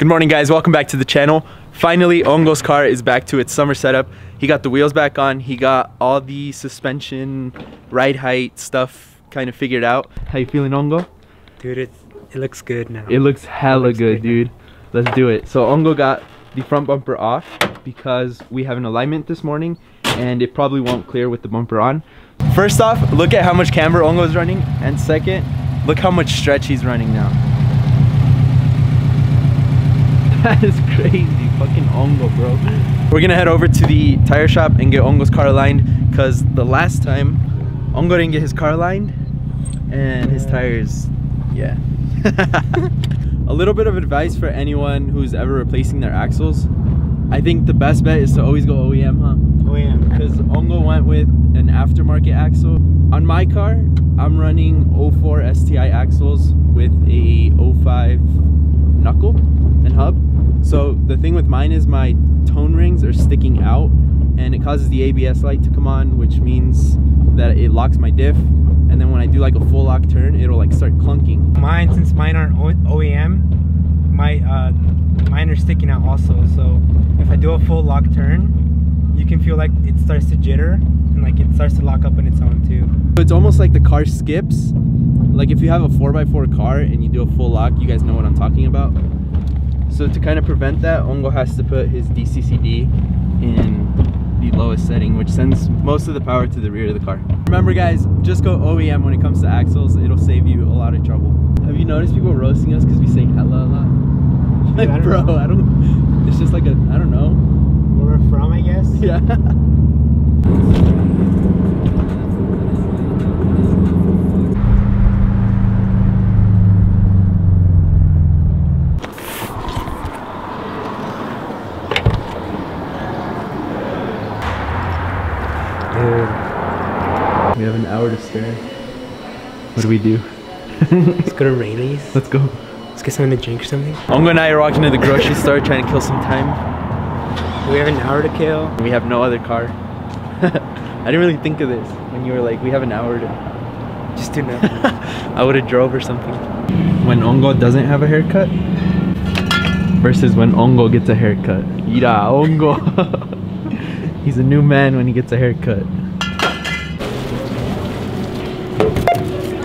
Good morning guys, welcome back to the channel. Finally, Hongo's car is back to its summer setup. He got the wheels back on, he got all the suspension, ride height stuff kind of figured out. How you feeling Hongo? Dude, it, it looks good now. It looks hella looks good, good dude. Let's do it. So Hongo got the front bumper off because we have an alignment this morning and it probably won't clear with the bumper on. First off, look at how much camber Hongo's running and second, look how much stretch he's running now. That is crazy, fucking Hongo, bro. We're gonna head over to the tire shop and get Hongo's car aligned because the last time Hongo didn't get his car aligned and his tires, yeah. A little bit of advice for anyone who's ever replacing their axles. I think the best bet is to always go OEM, huh? OEM. Because Hongo went with an aftermarket axle. On my car, I'm running 04 STI axles with a 05 knuckle and hub. So the thing with mine is my tone rings are sticking out and it causes the ABS light to come on, which means that it locks my diff. And then when I do like a full lock turn, it'll like start clunking. Mine, since mine aren't OEM, my uh, mine are sticking out also. So if I do a full lock turn, you can feel like it starts to jitter and like it starts to lock up on its own too. It's almost like the car skips. Like if you have a 4x4 car and you do a full lock, you guys know what I'm talking about. So to kind of prevent that, Hongo has to put his DCCD in the lowest setting, which sends most of the power to the rear of the car. Remember guys, just go OEM when it comes to axles. It'll save you a lot of trouble. Have you noticed people roasting us because we say hella a lot? Like I bro, know. I don't, it's just like a, I don't know. Where we're from, I guess. Yeah. Dude, We have an hour to spare. What do we do? let's go to Raley's. Let's go. Let's get something to drink or something. Hongo and I are walking to the grocery store trying to kill some time. Do we have an hour to kill? We have no other car. I didn't really think of this when you were like, we have an hour to. Just do nothing. I would have drove or something. When Hongo doesn't have a haircut versus when Hongo gets a haircut. Ira, Hongo. He's a new man when he gets a haircut.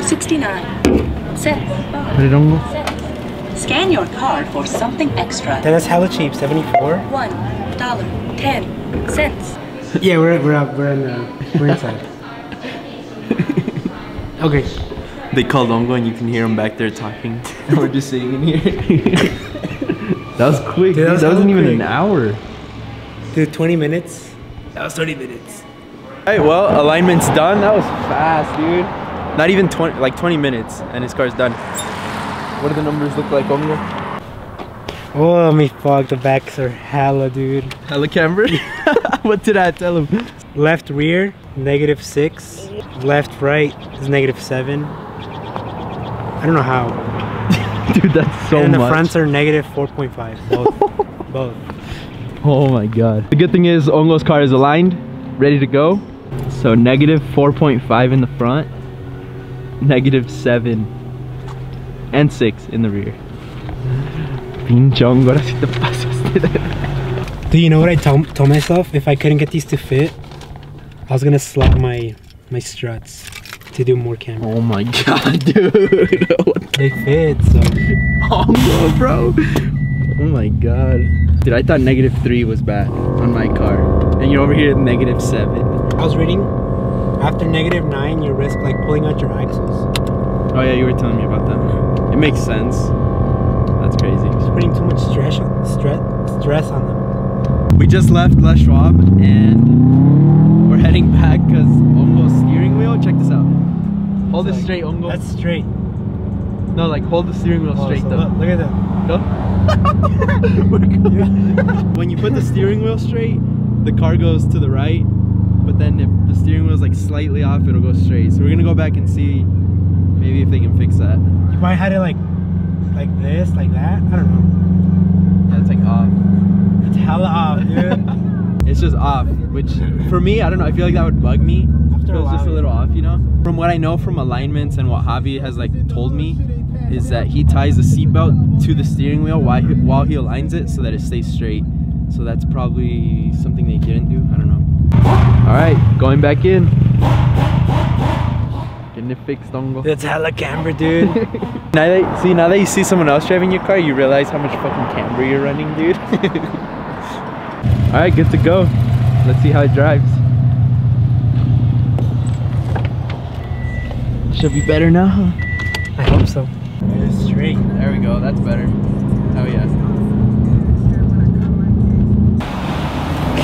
69 cents. What did Hongo? Scan your card for something extra. That is hella cheap. 74. One dollar ten cents. Yeah, we're we're up. We're in the we're inside. okay. They called Hongo and you can hear him back there talking. And we're just sitting in here. that was quick. Dude, that dude. was that wasn't hella even an hour. Dude, 20 minutes. That was 30 minutes. Alright, well, alignment's done. That was fast, dude. Not even 20, like 20 minutes, and his car's done. What do the numbers look like, Hongo? Oh, me fuck. The backs are hella, dude. Hella camber? what did I tell him? Left rear, negative six. Left right is negative seven. I don't know how. Dude, that's so and the fronts are negative 4.5. Both. Both. Oh my god. The good thing is Hongo's car is aligned, ready to go. So negative 4.5 in the front, negative 7 and 6 in the rear. Pinche Hongo, ahora sí te pasaste Do you know what I told, told myself? If I couldn't get these to fit, I was gonna slap my my struts to do more camber. Oh my god, dude. They fit, so Hongo, bro. Oh my god. Dude, I thought negative 3 was bad on my car. And you're over here at negative 7. I was reading. After negative nine, you risk like pulling out your axles. Oh yeah, you were telling me about that. It makes sense. That's crazy. It's putting too much stress stress stress on them. We just left Les Schwab and we're heading back because Hongo's steering wheel. Check this out. Hold it Like, straight, Hongo. That's straight. No, like hold the steering wheel Oh, straight so though. Look, look at that. No? We're good. when you put the steering wheel straight, the car goes to the right. But then if the steering wheel's like slightly off, it'll go straight. So we're gonna go back and see maybe if they can fix that. You probably had it like like this, like that. I don't know. Yeah, it's like off. It's hella off, dude. It's just off, which for me, I don't know. I feel like that would bug me after a feels just a little off, you know. From what I know from alignments and what Javi has like told me, is that he ties the seatbelt to the steering wheel while he, while he aligns it so that it stays straight. So that's probably something they didn't do. I don't know. All right, going back in. Getting it fixed, Dongo. It's hella camber, dude. Now that see now that you see someone else driving your car, you realize how much fucking camber you're running, dude. All right, good to go. Let's see how it drives. Should be better now, huh? I hope so. It's straight. There we go. That's better. Oh yeah.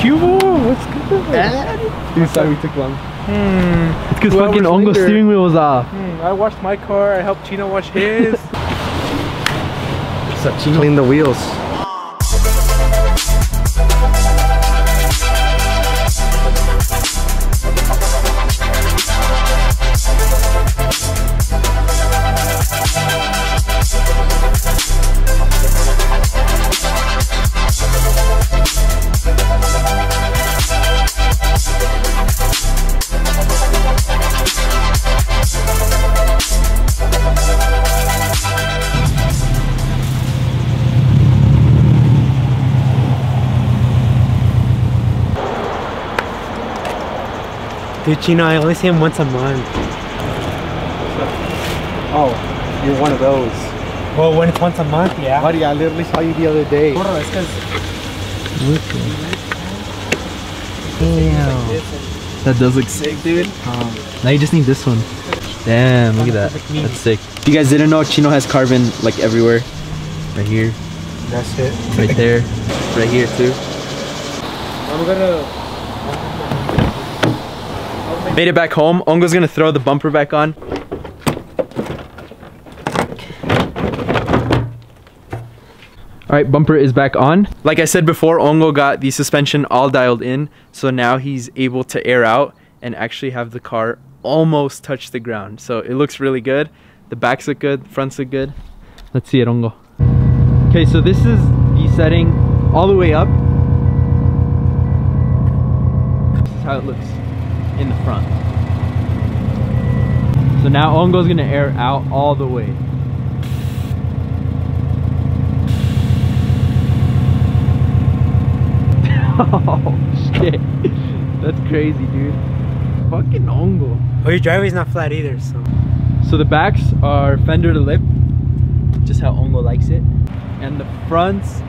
Cubo, what's good? Dude, sorry we took long. Hmm. It's because Two fucking hours Hongo steering wheel was off. Hmm, I washed my car. I helped Chino wash his. Clean the wheels. Dude, Chino, I only see him once a month. Oh, you're one of those. Well, when it's once a month, yeah. Buddy, I literally saw you the other day. Hold on, it's because Damn. That does look sick, dude. Um, now you just need this one. Damn, look at that. That's sick. If you guys didn't know, Chino has carbon like everywhere. Right here, that's it. right there, right here too. I'm gonna. Made it back home. Hongo's gonna throw the bumper back on. All right, bumper is back on. Like I said before, Hongo got the suspension all dialed in, so now he's able to air out and actually have the car almost touch the ground. So it looks really good. The backs look good, fronts look good. Let's see it, Hongo. Okay, so this is the setting all the way up. This is how it looks in the front. So now Hongo's gonna air out all the way. oh shit. That's crazy, dude. Fucking Hongo. Oh, your driveway's not flat either, so. So the backs are fender to lip, just how Hongo likes it. And the fronts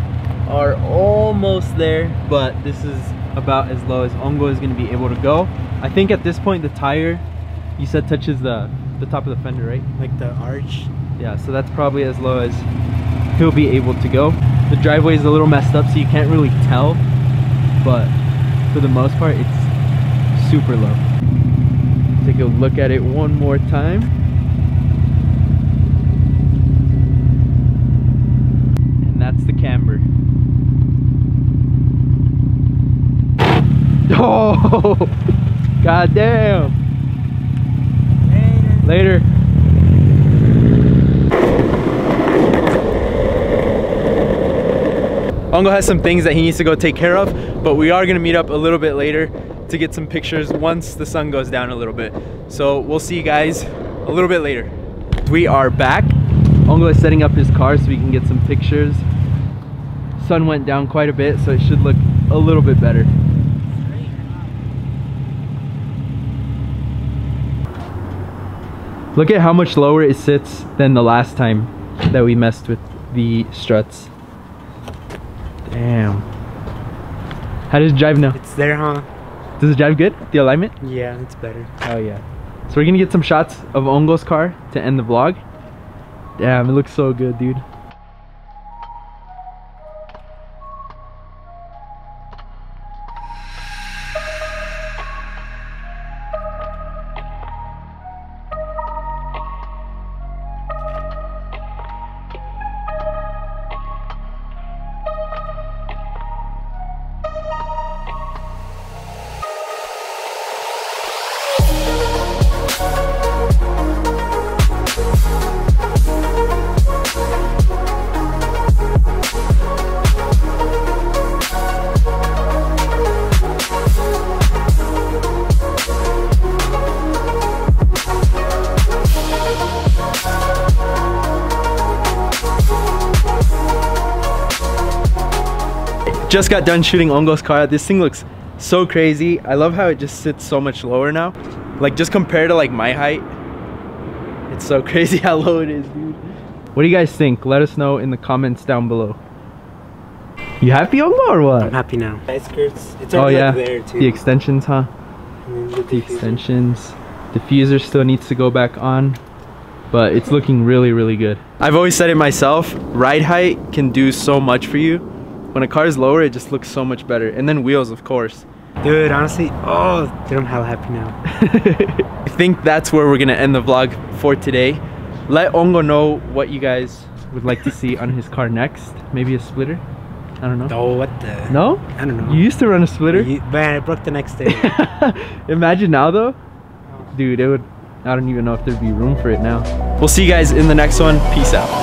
are almost there, but this is about as low as Hongo is gonna be able to go. I think at this point the tire, you said touches the, the top of the fender, right? Like the arch. Yeah, so that's probably as low as he'll be able to go. The driveway is a little messed up, so you can't really tell, but for the most part, it's super low. Take a look at it one more time. And that's the camber. Oh, god damn. Later. Hongo has some things that he needs to go take care of, but we are gonna meet up a little bit later to get some pictures once the sun goes down a little bit. So we'll see you guys a little bit later. We are back. Hongo is setting up his car so we can get some pictures. Sun went down quite a bit, so it should look a little bit better. Look at how much lower it sits than the last time that we messed with the struts. Damn. How does it drive now? It's there, huh? Does it drive good? The alignment? Yeah, it's better. Oh yeah. So we're gonna get some shots of Hongo's car to end the vlog. Damn, it looks so good, dude. Just got done shooting Hongo's car. This thing looks so crazy. I love how it just sits so much lower now. Like just compared to like my height, it's so crazy how low it is, dude. What do you guys think? Let us know in the comments down below. You happy Hongo or what? I'm happy now. Side skirts. It's Oh yeah, there too. the extensions, huh? The, then The diffuser. extensions. Diffuser still needs to go back on, but it's looking really, really good. I've always said it myself, ride height can do so much for you. When a car is lower, it just looks so much better. And then wheels, of course. Dude, honestly, oh, dude, I'm hella happy now. I think that's where we're gonna end the vlog for today. Let Hongo know what you guys would like to see on his car next. Maybe a splitter? I don't know. Oh, what the? No? I don't know. You used to run a splitter? You- man, it broke the next day. Imagine now though. Oh. Dude, it would I don't even know if there'd be room for it now. We'll see you guys in the next one. Peace out.